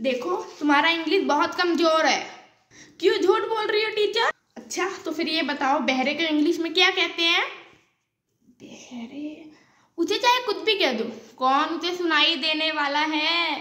देखो, तुम्हारा इंग्लिश बहुत कमज़ोर है। क्यों झूठ बोल रही हो टीचर अच्छा तो फिर ये बताओ, बहरे को इंग्लिश में क्या कहते हैं? बहरे? उसे चाहे कुछ भी कह दो। कौन उसे सुनाई देने वाला है?